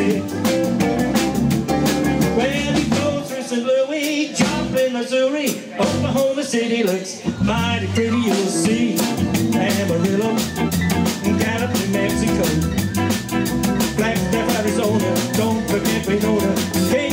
see. Where he goes through St. Louis, Joplin Missouri, Oklahoma City looks mighty pretty, you'll see. Amarillo, Gallup, New Mexico, Flagstaff, Arizona, don't forget Winona. Hey,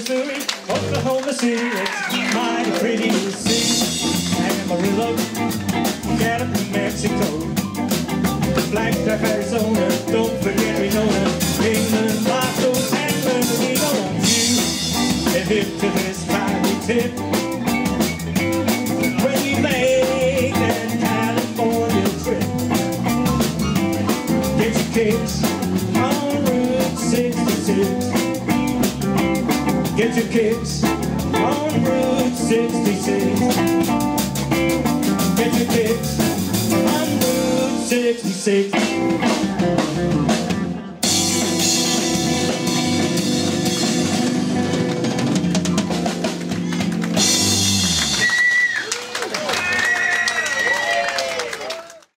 Missouri, Oklahoma City, it's my pretty to see. Gallup in Mexico, Black Duck, Arizona, don't forget Winona, England, Marco, San Bernardino. You and hip to this mighty tip. When you make that California trip, get your kicks on Route 66. Get your kicks on Route 66. Get your kicks on Route 66.